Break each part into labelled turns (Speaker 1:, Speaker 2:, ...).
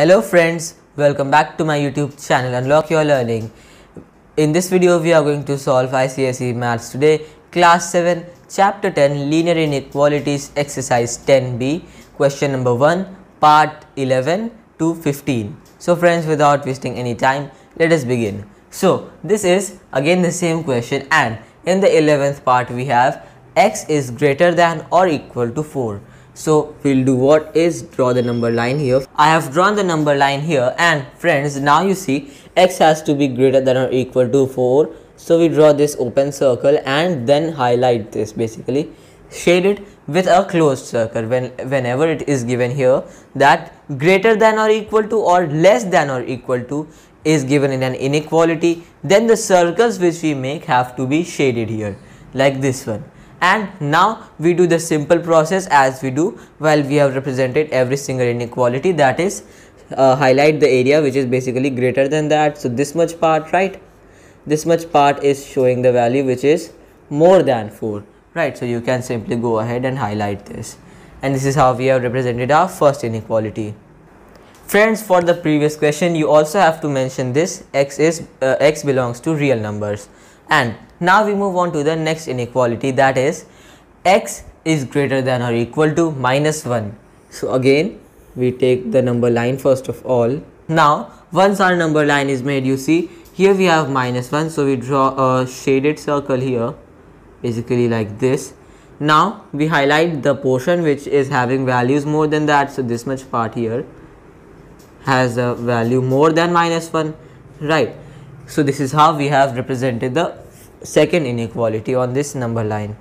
Speaker 1: Hello friends, welcome back to my YouTube channel Unlock Your Learning. In this video we are going to solve ICSE Maths today, class 7, chapter 10, linear inequalities exercise 10b, question number 1, part 11 to 15. So friends without wasting any time, let us begin. So this is again the same question and in the 11th part we have x is greater than or equal to 4 so we'll do what is draw the number line here. I have drawn the number line here and friends now you see x has to be greater than or equal to 4 so we draw this open circle and then highlight this basically. Shade it with a closed circle when whenever it is given here that greater than or equal to or less than or equal to is given in an inequality. Then the circles which we make have to be shaded here like this one and now we do the simple process as we do. While we have represented every single inequality that is uh, highlight the area which is basically greater than that. So this much part right? This much part is showing the value which is more than 4 right? So you can simply go ahead and highlight this. And this is how we have represented our first inequality. Friends for the previous question you also have to mention this. X is uh, x belongs to real numbers. And now we move on to the next inequality that is x is greater than or equal to minus 1. So again we take the number line first of all. Now once our number line is made you see here we have minus 1 so we draw a shaded circle here basically like this. Now we highlight the portion which is having values more than that so this much part here has a value more than minus 1 right. So this is how we have represented the second inequality on this number line.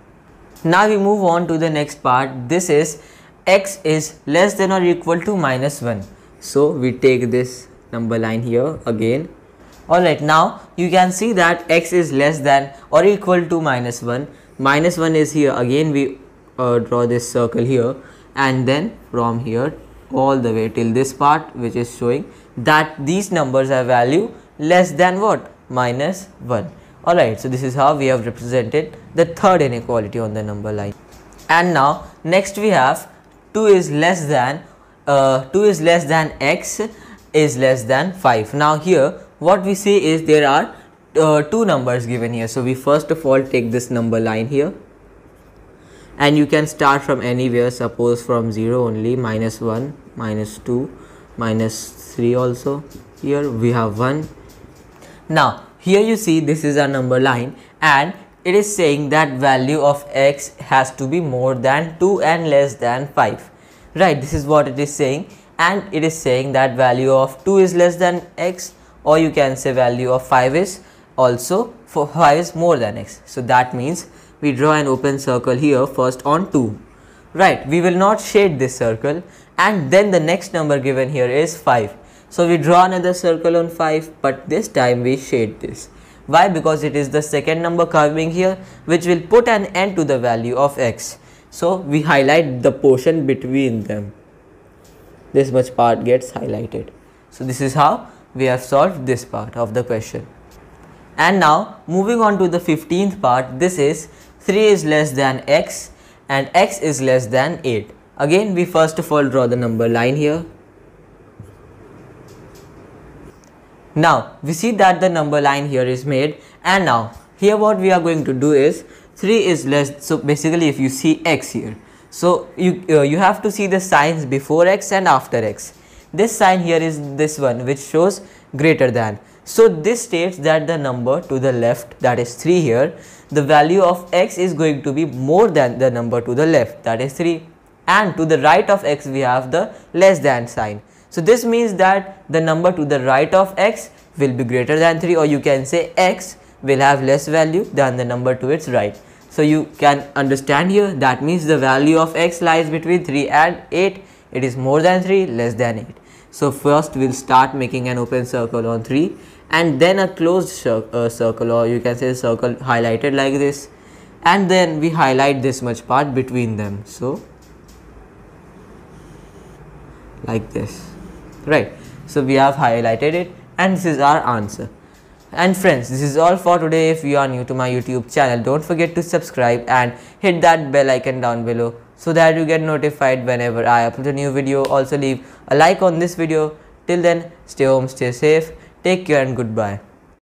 Speaker 1: Now we move on to the next part. This is x is less than or equal to minus 1. So we take this number line here again. Alright, now you can see that x is less than or equal to minus 1. Minus 1 is here. Again we uh, draw this circle here and then from here all the way till this part which is showing that these numbers have value less than what? Minus 1 alright so this is how we have represented the third inequality on the number line. And now next we have 2 is less than uh, 2 is less than x is less than 5 now here what we see is there are uh, two numbers given here. So we first of all take this number line here. And you can start from anywhere. Suppose from 0 only minus 1 minus 2 minus 3 also. Here we have 1 now here you see this is a number line and it is saying that value of x has to be more than 2 and less than 5 right this is what it is saying and it is saying that value of 2 is less than x or you can say value of 5 is also for 5 is more than x. So that means we draw an open circle here first on 2 right we will not shade this circle and then the next number given here is 5 so we draw another circle on 5 but this time we shade this. Why? Because it is the second number coming here which will put an end to the value of x. So we highlight the portion between them. This much part gets highlighted. So this is how we have solved this part of the question. And now moving on to the 15th part this is 3 is less than x and x is less than 8. Again we first of all draw the number line here Now we see that the number line here is made and now here what we are going to do is 3 is less so basically if you see x here so you uh, you have to see the signs before x and after x. This sign here is this one which shows greater than. So this states that the number to the left that is 3 here the value of x is going to be more than the number to the left that is 3 and to the right of x we have the less than sign so this means that the number to the right of x will be greater than 3 or you can say x will have less value than the number to its right. So you can understand here that means the value of x lies between 3 and 8 it is more than 3 less than 8. So first we will start making an open circle on 3 and then a closed uh, circle or you can say circle highlighted like this and then we highlight this much part between them. So like this right. So we have highlighted it and this is our answer. And friends this is all for today. If you are new to my youtube channel don't forget to subscribe and hit that bell icon down below so that you get notified whenever i upload a new video. Also leave a like on this video. Till then, stay home, stay safe, take care and goodbye.